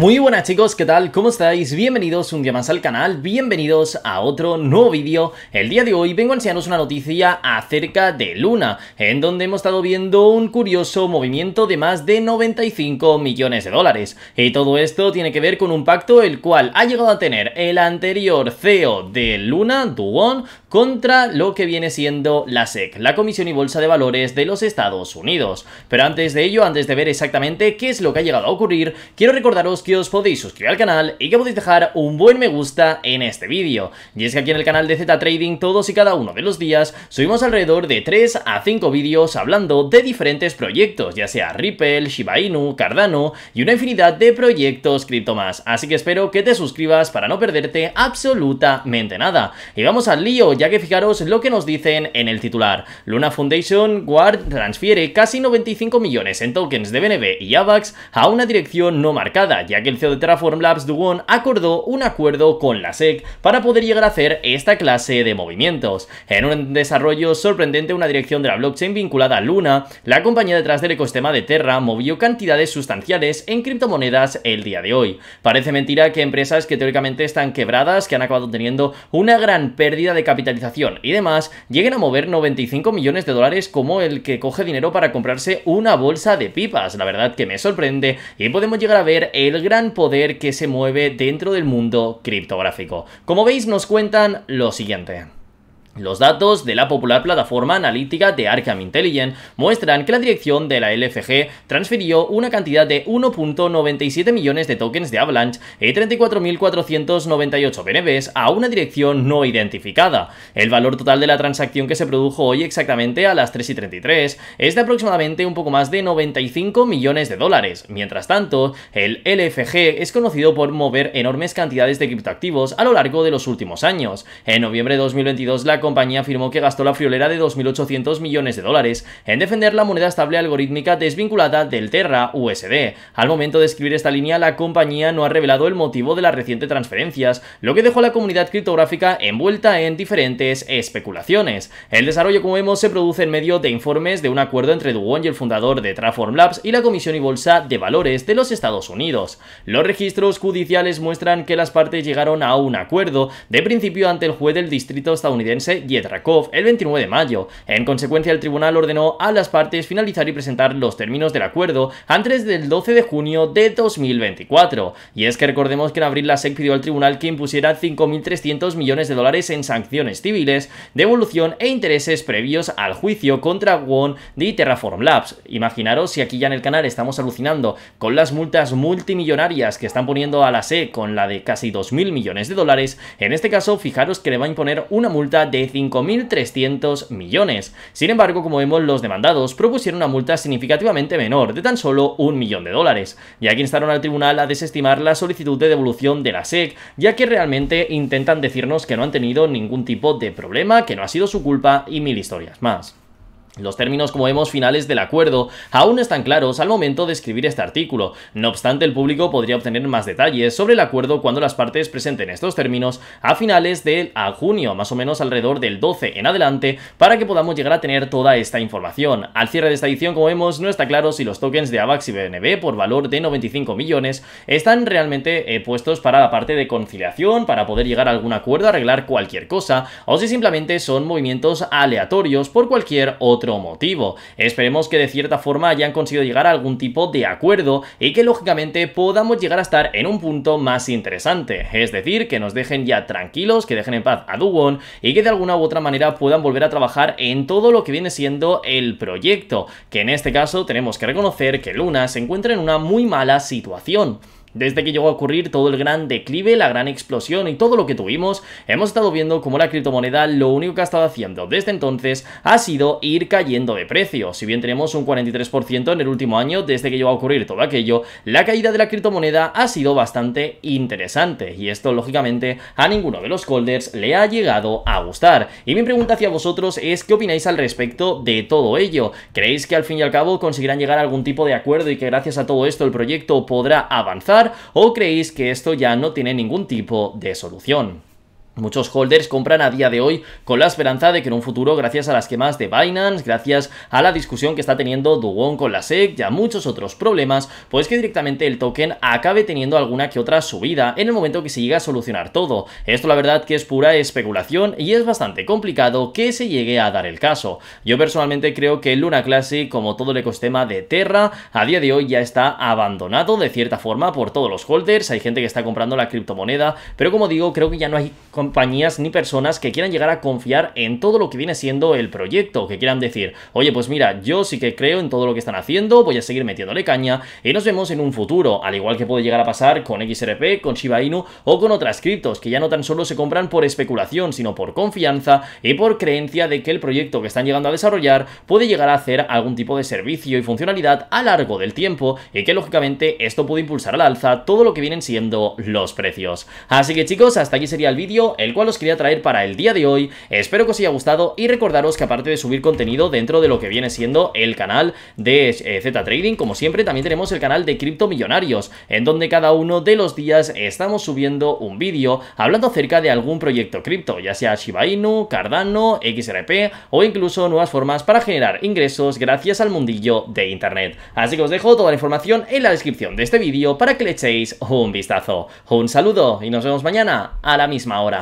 Muy buenas chicos, ¿qué tal? ¿Cómo estáis? Bienvenidos un día más al canal, bienvenidos a otro nuevo vídeo. El día de hoy vengo a enseñaros una noticia acerca de Luna, en donde hemos estado viendo un curioso movimiento de más de 95 millones de dólares. Y todo esto tiene que ver con un pacto el cual ha llegado a tener el anterior CEO de Luna, Duwon, contra lo que viene siendo la SEC, la Comisión y Bolsa de Valores de los Estados Unidos. Pero antes de ello, antes de ver exactamente qué es lo que ha llegado a ocurrir, quiero recordaros que podéis suscribir al canal y que podéis dejar un buen me gusta en este vídeo. Y es que aquí en el canal de Z Trading todos y cada uno de los días subimos alrededor de 3 a 5 vídeos hablando de diferentes proyectos, ya sea Ripple, Shiba Inu, Cardano y una infinidad de proyectos cripto más. Así que espero que te suscribas para no perderte absolutamente nada. Y vamos al lío, ya que fijaros lo que nos dicen en el titular. Luna Foundation Guard transfiere casi 95 millones en tokens de BNB y AVAX a una dirección no marcada, ya que el CEO de Terraform Labs, Duwon, acordó un acuerdo con la SEC para poder llegar a hacer esta clase de movimientos. En un desarrollo sorprendente, una dirección de la blockchain vinculada a Luna, la compañía detrás del ecosistema de Terra movió cantidades sustanciales en criptomonedas el día de hoy. Parece mentira que empresas que teóricamente están quebradas, que han acabado teniendo una gran pérdida de capital y demás, lleguen a mover 95 millones de dólares como el que coge dinero para comprarse una bolsa de pipas. La verdad que me sorprende y podemos llegar a ver el gran poder que se mueve dentro del mundo criptográfico. Como veis nos cuentan lo siguiente. Los datos de la popular plataforma analítica de Arkham Intelligent muestran que la dirección de la LFG transfirió una cantidad de 1.97 millones de tokens de Avalanche y 34.498 BNBs a una dirección no identificada. El valor total de la transacción que se produjo hoy exactamente a las 3.33 es de aproximadamente un poco más de 95 millones de dólares. Mientras tanto, el LFG es conocido por mover enormes cantidades de criptoactivos a lo largo de los últimos años. En noviembre de 2022 la compañía afirmó que gastó la friolera de 2.800 millones de dólares en defender la moneda estable algorítmica desvinculada del Terra USD. Al momento de escribir esta línea, la compañía no ha revelado el motivo de las recientes transferencias, lo que dejó a la comunidad criptográfica envuelta en diferentes especulaciones. El desarrollo, como vemos, se produce en medio de informes de un acuerdo entre Duwon y el fundador de Transform Labs y la Comisión y Bolsa de Valores de los Estados Unidos. Los registros judiciales muestran que las partes llegaron a un acuerdo de principio ante el juez del distrito estadounidense Yedrakov el 29 de mayo. En consecuencia, el tribunal ordenó a las partes finalizar y presentar los términos del acuerdo antes del 12 de junio de 2024. Y es que recordemos que en abril la SEC pidió al tribunal que impusiera 5.300 millones de dólares en sanciones civiles, devolución e intereses previos al juicio contra Won de Terraform Labs. Imaginaros si aquí ya en el canal estamos alucinando con las multas multimillonarias que están poniendo a la SEC con la de casi 2.000 millones de dólares, en este caso fijaros que le va a imponer una multa de 5.300 millones. Sin embargo, como vemos, los demandados propusieron una multa significativamente menor, de tan solo un millón de dólares, ya que instaron al tribunal a desestimar la solicitud de devolución de la SEC, ya que realmente intentan decirnos que no han tenido ningún tipo de problema, que no ha sido su culpa y mil historias más. Los términos, como vemos, finales del acuerdo aún no están claros al momento de escribir este artículo. No obstante, el público podría obtener más detalles sobre el acuerdo cuando las partes presenten estos términos a finales de a junio, más o menos alrededor del 12 en adelante, para que podamos llegar a tener toda esta información. Al cierre de esta edición, como vemos, no está claro si los tokens de AVAX y BNB por valor de 95 millones están realmente eh, puestos para la parte de conciliación, para poder llegar a algún acuerdo, arreglar cualquier cosa, o si simplemente son movimientos aleatorios por cualquier otro motivo. Esperemos que de cierta forma hayan conseguido llegar a algún tipo de acuerdo y que lógicamente podamos llegar a estar en un punto más interesante, es decir, que nos dejen ya tranquilos, que dejen en paz a Duwon y que de alguna u otra manera puedan volver a trabajar en todo lo que viene siendo el proyecto, que en este caso tenemos que reconocer que Luna se encuentra en una muy mala situación. Desde que llegó a ocurrir todo el gran declive, la gran explosión y todo lo que tuvimos, hemos estado viendo cómo la criptomoneda lo único que ha estado haciendo desde entonces ha sido ir cayendo de precio. Si bien tenemos un 43% en el último año desde que llegó a ocurrir todo aquello, la caída de la criptomoneda ha sido bastante interesante y esto lógicamente a ninguno de los holders le ha llegado a gustar. Y mi pregunta hacia vosotros es ¿qué opináis al respecto de todo ello? ¿Creéis que al fin y al cabo conseguirán llegar a algún tipo de acuerdo y que gracias a todo esto el proyecto podrá avanzar? O creéis que esto ya no tiene ningún tipo de solución. Muchos holders compran a día de hoy con la esperanza de que en un futuro, gracias a las quemas de Binance, gracias a la discusión que está teniendo Duwon con la SEC y a muchos otros problemas, pues que directamente el token acabe teniendo alguna que otra subida en el momento que se llegue a solucionar todo. Esto la verdad que es pura especulación y es bastante complicado que se llegue a dar el caso. Yo personalmente creo que Luna Classic, como todo el ecosistema de Terra, a día de hoy ya está abandonado de cierta forma por todos los holders. Hay gente que está comprando la criptomoneda, pero como digo, creo que ya no hay compañías ni personas que quieran llegar a confiar en todo lo que viene siendo el proyecto, que quieran decir, oye, pues mira, yo sí que creo en todo lo que están haciendo, voy a seguir metiéndole caña y nos vemos en un futuro, al igual que puede llegar a pasar con XRP, con Shiba Inu o con otras criptos, que ya no tan solo se compran por especulación, sino por confianza y por creencia de que el proyecto que están llegando a desarrollar puede llegar a hacer algún tipo de servicio y funcionalidad a largo del tiempo y que lógicamente esto puede impulsar al alza todo lo que vienen siendo los precios. Así que chicos, hasta aquí sería el vídeo, el cual os quería traer para el día de hoy. Espero que os haya gustado y recordaros que aparte de subir contenido dentro de lo que viene siendo el canal de eh, Z Trading, como siempre también tenemos el canal de Cripto Millonarios, en donde cada uno de los días estamos subiendo un vídeo hablando acerca de algún proyecto cripto, ya sea Shiba Inu, Cardano, XRP o incluso nuevas formas para generar ingresos gracias al mundillo de Internet. Así que os dejo toda la información en la descripción de este vídeo para que le echéis un vistazo. Un saludo y nos vemos mañana a la misma hora.